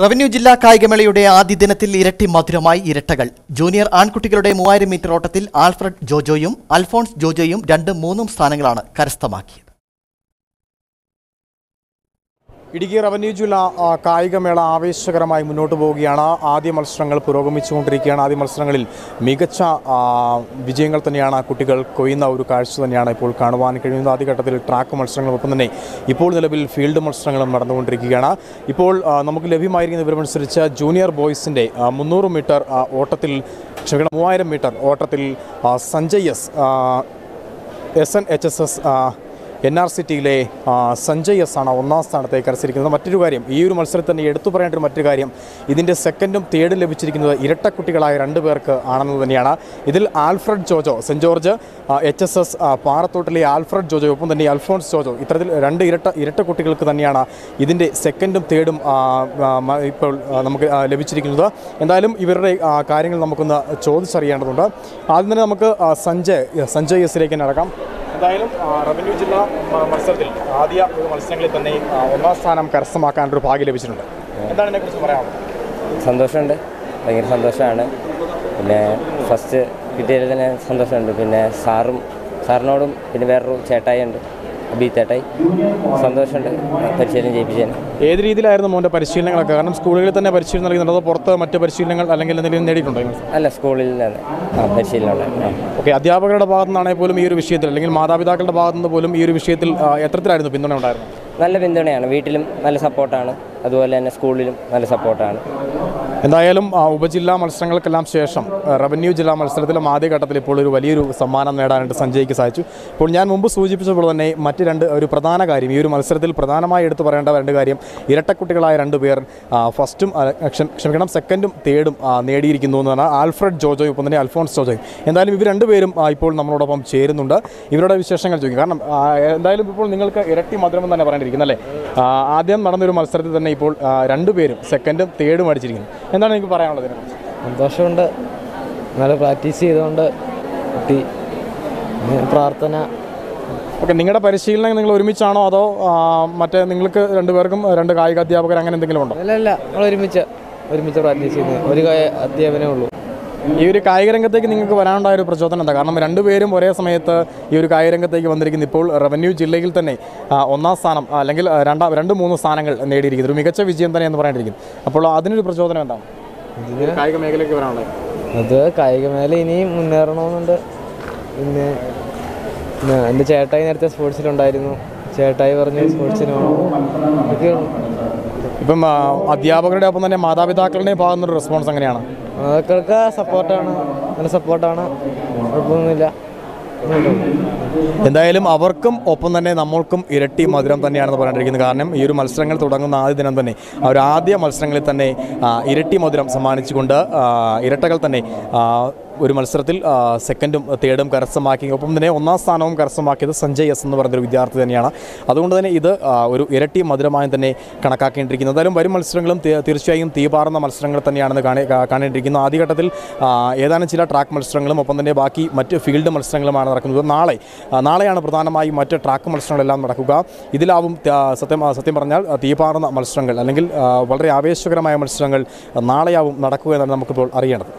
Revenue ജില്ലാ കായികമേളയുടെ ആദ്യ ദിനത്തിൽ ഇരട്ടി മധുരമായി ഇരട്ടകൾ. ജൂനിയർ ആൺകുട്ടികളുടെ മൂവായിരം മീറ്റർ ഓട്ടത്തിൽ ആൽഫ്രഡ് ജോജോയും അൽഫോൺസ് ജോജോയും രണ്ടും മൂന്നും സ്ഥാനങ്ങളാണ് കരസ്ഥമാക്കിയത്. ഇടുക്കി റവന്യൂ ജില്ല കായികമേള ആവേശകരമായി മുന്നോട്ട് പോവുകയാണ്. ആദ്യ മത്സരങ്ങൾ പുരോഗമിച്ചുകൊണ്ടിരിക്കുകയാണ്. ആദ്യ മത്സരങ്ങളിൽ മികച്ച വിജയങ്ങൾ തന്നെയാണ് കുട്ടികൾ കൊയ്യുന്ന ഒരു കാഴ്ച തന്നെയാണ് ഇപ്പോൾ കാണുവാൻ കഴിയുന്നത്. ആദ്യഘട്ടത്തിൽ ട്രാക്ക് മത്സരങ്ങളൊപ്പം തന്നെ ഇപ്പോൾ നിലവിൽ ഫീൽഡ് മത്സരങ്ങളും നടന്നുകൊണ്ടിരിക്കുകയാണ്. ഇപ്പോൾ നമുക്ക് ലഭ്യമായിരിക്കുന്ന വിവരമനുസരിച്ച് ജൂനിയർ ബോയ്സിന്റെ മുന്നൂറ് മീറ്റർ ഓട്ടത്തിൽ ക്ഷമിക്കണം മൂവായിരം മീറ്റർ ഓട്ടത്തിൽ Sanjay S S N H S S N R C ടിയിലെ Sanjay S ആണ് ഒന്നാം സ്ഥാനത്തേക്ക് കരസിരിക്കുന്നത് മറ്റൊരു കാര്യം ഈ ഒരു മത്സരത്തിൽ തന്നെ എടുത്തു പറയേണ്ട ഒരു മറ്റൊരു കാര്യം ഇതിന്റെ സെക്കൻഡും തേർഡും ലഭിച്ചിരിക്കുന്നത് ഇരട്ടക്കുട്ടികളായ രണ്ട് പേർക്ക് ആണെന്ന് തന്നെയാണ്. ഇതിൽ ആൽഫ്രഡ് ജോജോ സെന്റ് ജോർജ് എച്ച് എസ് എസ് പാറത്തോട്ടിലെ ആൽഫ്രഡ് ജോജോ ഒപ്പം തന്നെ അൽഫോൺസ് ജോജോ ഇത്തരത്തിൽ രണ്ട് ഇരട്ട ഇരട്ട കുട്ടികൾക്ക് തന്നെയാണ് ഇതിന്റെ സെക്കൻഡും തേർഡും ഇപ്പോൾ നമുക്ക് ലഭിച്ചിരിക്കുന്നത്. എന്തായാലും ഇവരുടെ കാര്യങ്ങൾ നമുക്കൊന്ന് ചോദിച്ചറിയേണ്ടതുണ്ട്. ആദ്യം തന്നെ നമുക്ക് സഞ്ജയ് സഞ്ജയ് എസിലേക്ക് തന്നെ എന്തായാലും റവന്യൂ ജില്ലാ മത്സരത്തിൽ ആദ്യ ഒരു മത്സരങ്ങളിൽ തന്നെ ഒന്നാം സ്ഥാനം കരസ്ഥമാക്കാൻ കരസ്ഥമാക്കാനൊരു ഭാഗ്യം ലഭിച്ചിട്ടുണ്ട്. എന്താണ് ഇതിനെക്കുറിച്ച് പറയാനുള്ളത് സന്തോഷമുണ്ട്. ഭയങ്കര സന്തോഷമാണ്. പിന്നെ ഫസ്റ്റ് കിട്ടിയതിൽ തന്നെ സന്തോഷമുണ്ട്. പിന്നെ സാറും സാറിനോടും പിന്നെ വേറൊരു ചേട്ടായി ഉണ്ട് അബി ചേട്ടായി. സന്തോഷമുണ്ട്. പരിശീലനം ചെയ്യിപ്പിച്ചതിന് ഏത് രീതിയിലായിരുന്നു മോന്റെ പരിശീലനങ്ങളൊക്കെ? കാരണം സ്കൂളുകളിൽ തന്നെ പരിശീലനം നൽകുന്നുണ്ടോ പുറത്ത് മറ്റ് പരിശീലനങ്ങൾ അല്ലെങ്കിൽ എന്തെങ്കിലും നേടിയിട്ടുണ്ടോ അല്ല സ്കൂളിൽ ഓക്കെ അധ്യാപകരുടെ ഭാഗത്തു നിന്നാണെങ്കിൽ പോലും ഈ ഒരു വിഷയത്തിൽ അല്ലെങ്കിൽ മാതാപിതാക്കളുടെ ഭാഗത്തു നിന്ന് പോലും ഈ ഒരു വിഷയത്തിൽ എത്രത്തിലായിരുന്നു പിന്തുണ ഉണ്ടായിരുന്നു നല്ല പിന്തുണയാണ്. വീട്ടിലും നല്ല സപ്പോർട്ടാണ് അതുപോലെ തന്നെ സ്കൂളിലും നല്ല സപ്പോർട്ടാണ് എന്തായാലും ഉപജില്ലാ മത്സരങ്ങൾക്കെല്ലാം ശേഷം റവന്യൂ ജില്ലാ മത്സരത്തിലും ആദ്യഘട്ടത്തിൽ ഇപ്പോൾ ഒരു വലിയൊരു സമ്മാനം നേടാനായിട്ട് സഞ്ജയ്ക്ക് സാധിച്ചു. ഇപ്പോൾ ഞാൻ മുമ്പ് സൂചിപ്പിച്ചപ്പോൾ തന്നെ മറ്റ് രണ്ട് ഒരു പ്രധാന കാര്യം ഈ ഒരു മത്സരത്തിൽ പ്രധാനമായി എടുത്തു പറയേണ്ട രണ്ട് കാര്യം ഇരട്ടക്കുട്ടികളായ രണ്ട് പേർ ഫസ്റ്റും ക്ഷമിക്കണം സെക്കൻഡും തേർഡും നേടിയിരിക്കുന്നു എന്ന് പറഞ്ഞാൽ ആൽഫ്രഡ് ജോജോയും ഒപ്പം തന്നെ അൽഫോൺസ് ജോജോയും എന്തായാലും ഇവർ രണ്ടുപേരും ഇപ്പോൾ നമ്മളോടൊപ്പം ചേരുന്നുണ്ട്. ഇവരുടെ വിശേഷങ്ങൾ ചോദിക്കും. കാരണം എന്തായാലും ഇപ്പോൾ നിങ്ങൾക്ക് ഇരട്ടി മധുരം എന്ന് തന്നെ പറയേണ്ടിയിരിക്കുന്നു അല്ലേ? ആദ്യം നടന്നൊരു മത്സരത്തിൽ തന്നെ ഇപ്പോൾ രണ്ടുപേരും സെക്കൻഡും തേർഡും അടിച്ചിരിക്കുന്നു. എന്താണ് എനിക്ക് പറയാനുള്ളത് സന്തോഷമുണ്ട്. നല്ല പ്രാക്ടീസ് ചെയ്തുകൊണ്ട് കിട്ടി. പ്രാർത്ഥന. ഓക്കെ നിങ്ങളുടെ പരിശീലനം നിങ്ങൾ ഒരുമിച്ചാണോ അതോ മറ്റേ നിങ്ങൾക്ക് രണ്ടുപേർക്കും രണ്ട് കായിക അധ്യാപകർ അങ്ങനെ എന്തെങ്കിലും ഉണ്ടോ? അല്ല അല്ല നമ്മൾ ഒരുമിച്ച് ഒരുമിച്ച് പ്രാക്ടീസ് ചെയ്യുന്നത്. ഒരു അധ്യാപനമേ ഉള്ളൂ. ഈ ഒരു കായിക രംഗത്തേക്ക് നിങ്ങൾക്ക് വരാനുണ്ടായ ഒരു പ്രചോദനം എന്താ? കാരണം രണ്ടുപേരും ഒരേ സമയത്ത് ഈ ഒരു കായിക രംഗത്തേക്ക് വന്നിരിക്കുന്നു. ഇപ്പോൾ റവന്യൂ ജില്ലയിൽ തന്നെ ഒന്നാം സ്ഥാനം അല്ലെങ്കിൽ രണ്ടാം രണ്ട് മൂന്ന് സ്ഥാനങ്ങൾ നേടിയിരിക്കുന്നു. ഒരു മികച്ച വിജയം തന്നെ എന്ന് പറയേണ്ടിയിരിക്കുന്നു അപ്പോൾ അതിനൊരു പ്രചോദനം എന്താണ് കായിക മേഖലയ്ക്ക് വരാനുള്ളത്. അത് കായിക മേഖല ഇനിയും മുന്നേറണമെന്നുണ്ട്. പിന്നെ എന്റെ ചേട്ടായി നേരത്തെ സ്പോർട്സിലുണ്ടായിരുന്നു. ചേട്ടായി പറഞ്ഞു സ്പോർട്സിന് പോകണം. ഇപ്പം അധ്യാപകരുടെ ഒപ്പം തന്നെ മാതാപിതാക്കളുടെയും ഭാഗത്തു നിന്നൊരു റെസ്പോൺസ് എങ്ങനെയാണ് അതൊക്കെ സപ്പോർട്ടാണ് നല്ല സപ്പോർട്ടാണ് കുഴപ്പമൊന്നുമില്ല. എന്തായാലും അവർക്കും ഒപ്പം തന്നെ നമ്മൾക്കും ഇരട്ടി മധുരം തന്നെയാണെന്ന് പറഞ്ഞിരിക്കുന്നത് കാരണം ഈ ഒരു മത്സരങ്ങൾ തുടങ്ങുന്ന ആദ്യ ദിനം തന്നെ അവർ ആദ്യ മത്സരങ്ങളിൽ തന്നെ ഇരട്ടി മധുരം സമ്മാനിച്ചുകൊണ്ട് ഇരട്ടകൾ തന്നെ ഒരു മത്സരത്തിൽ സെക്കൻഡും തേർഡും കരസ്ഥമാക്കി. ഒപ്പം തന്നെ ഒന്നാം സ്ഥാനവും കരസ്ഥമാക്കിയത് സഞ്ജയ് എസ് എന്ന് പറയുന്നൊരു വിദ്യാർത്ഥി തന്നെയാണ്. അതുകൊണ്ട് തന്നെ ഇത് ഒരു ഇരട്ടി മധുരമായും തന്നെ കണക്കാക്കേണ്ടിയിരിക്കുന്നത് എന്തായാലും വരും മത്സരങ്ങളും തീർച്ചയായും തീപാറുന്ന മത്സരങ്ങൾ തന്നെയാണെന്ന് കാണേ കാണേണ്ടിയിരിക്കുന്നു ആദ്യഘട്ടത്തിൽ ഏതാനും ചില ട്രാക്ക് മത്സരങ്ങളും ഒപ്പം തന്നെ ബാക്കി മറ്റ് ഫീൽഡ് മത്സരങ്ങളുമാണ് നടക്കുന്നത്. നാളെ നാളെയാണ് പ്രധാനമായും മറ്റ് ട്രാക്ക് മത്സരങ്ങളെല്ലാം നടക്കുക. ഇതിലാവും സത്യം സത്യം പറഞ്ഞാൽ തീപാറുന്ന മത്സരങ്ങൾ അല്ലെങ്കിൽ വളരെ ആവേശകരമായ മത്സരങ്ങൾ നാളെയാവും നടക്കുക എന്നാണ് നമുക്കിപ്പോൾ അറിയേണ്ടത്.